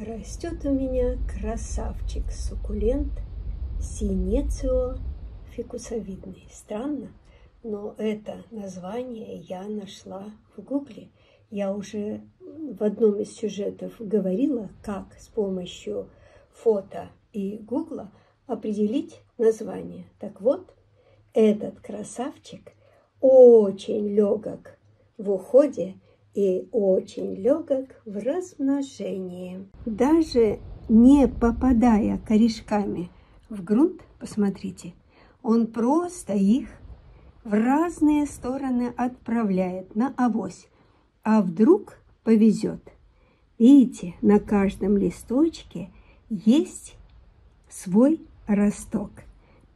Растет у меня красавчик-суккулент синецио фикусовидный. Странно, но это название я нашла в гугле. Я уже в одном из сюжетов говорила, как с помощью фото и гугла определить название. Так вот, этот красавчик очень легок в уходе и очень легок в размножении. Даже не попадая корешками в грунт, посмотрите, он просто их в разные стороны отправляет на авось. А вдруг повезет. Видите, на каждом листочке есть свой росток.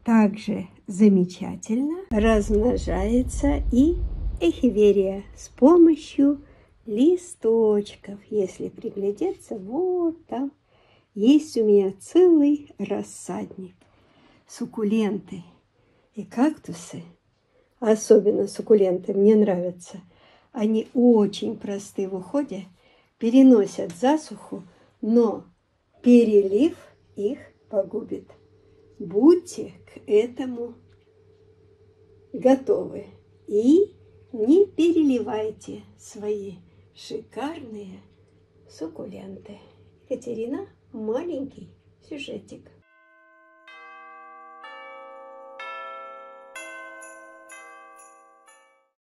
Также замечательно размножается и эхиверия с помощью листочков. Если приглядеться, вот там есть у меня целый рассадник. Суккуленты и кактусы, особенно суккуленты, мне нравятся. Они очень просты в уходе, переносят засуху, но перелив их погубит. Будьте к этому готовы и не переливайте свои шикарные суккуленты. Екатерина, маленький сюжетик.